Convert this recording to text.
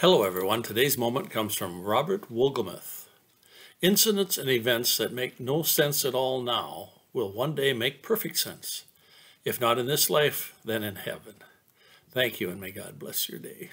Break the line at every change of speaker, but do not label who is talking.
Hello, everyone. Today's moment comes from Robert Wolgemuth. Incidents and events that make no sense at all now will one day make perfect sense. If not in this life, then in heaven. Thank you, and may God bless your day.